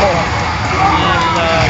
なんだよ